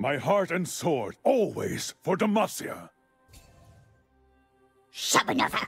My heart and sword, always for Demacia. Shabanova!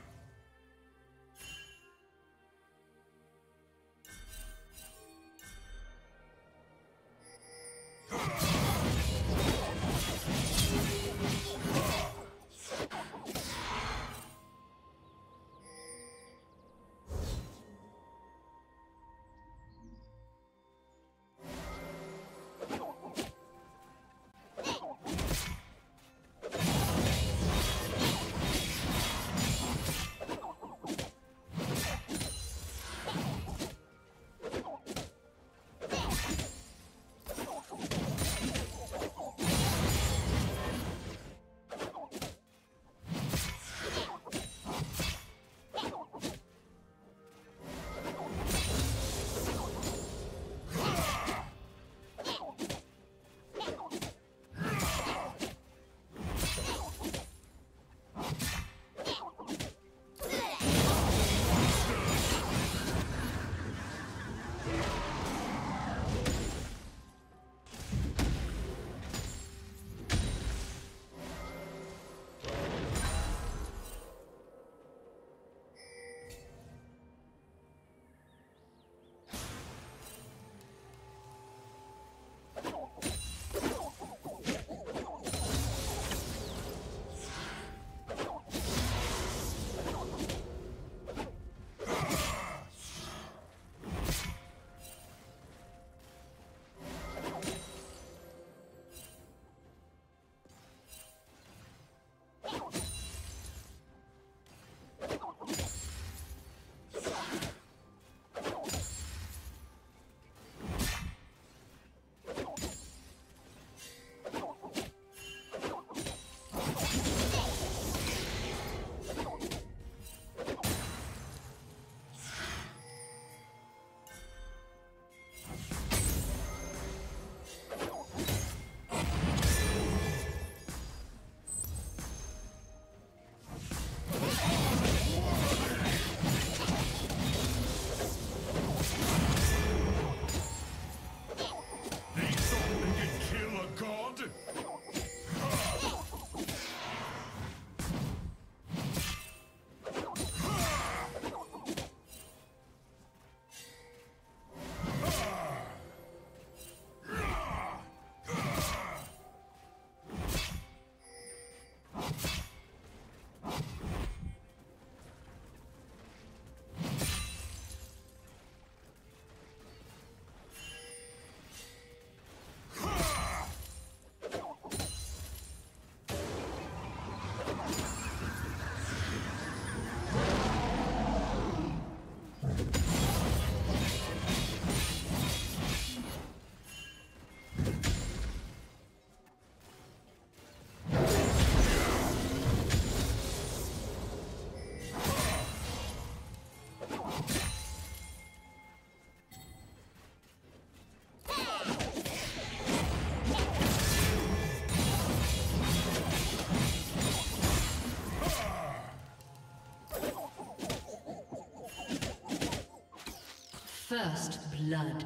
First blood.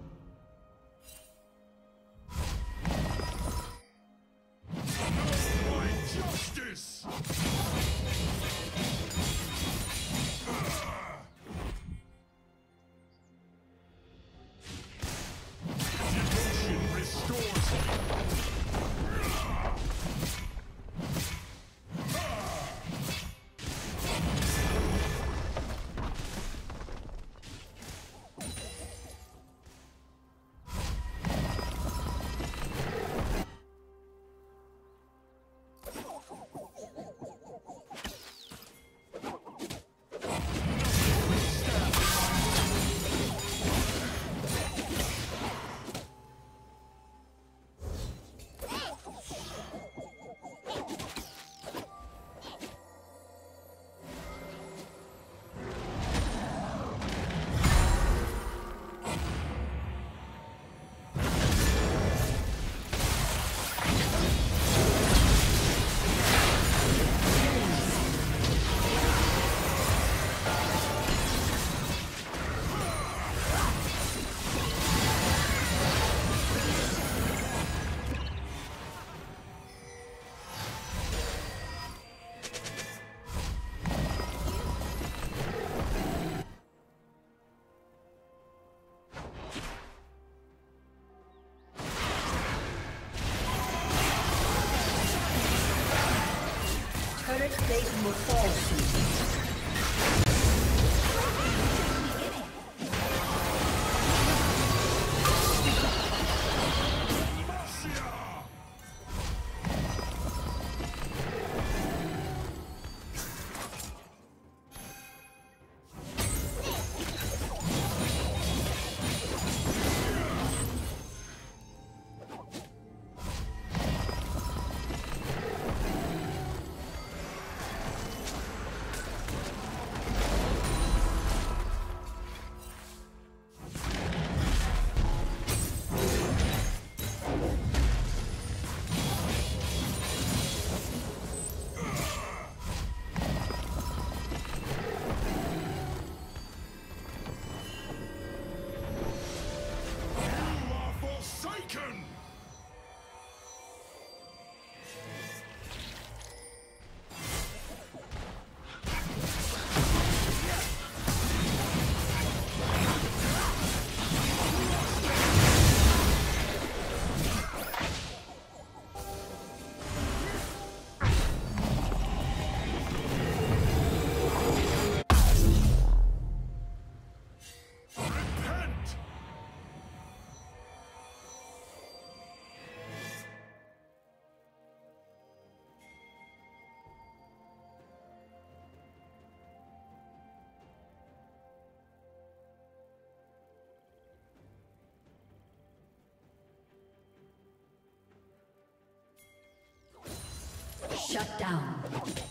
Shut down.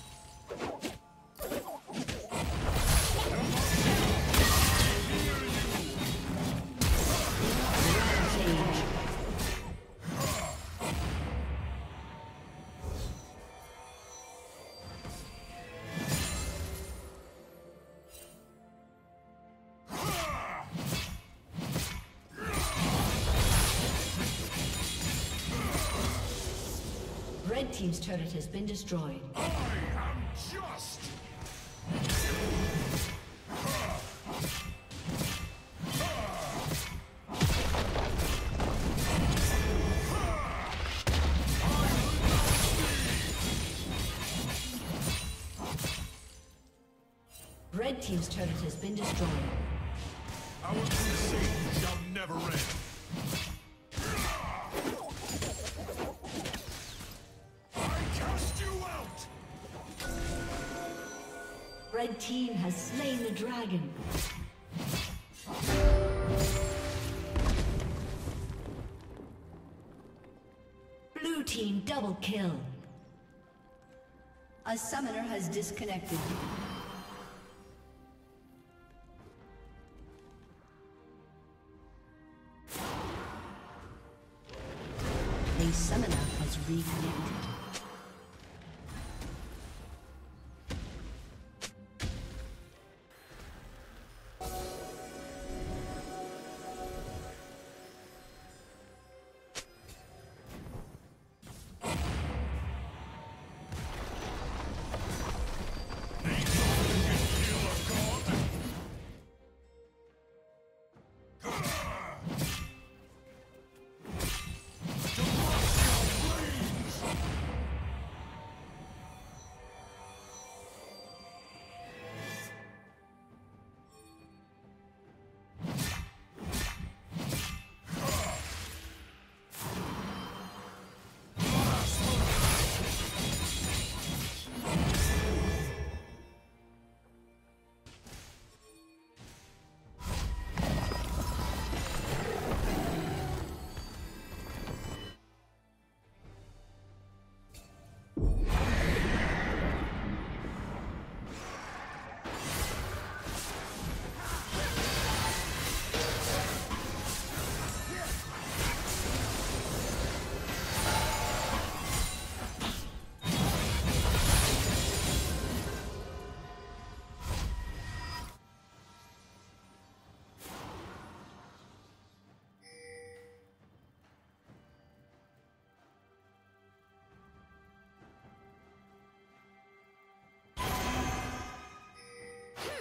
team's turret has been destroyed. I am just! Red team's turret has been destroyed. Our crusade shall never end. Team has slain the dragon. Blue Team double kill. A summoner has disconnected. A summoner has reconnected.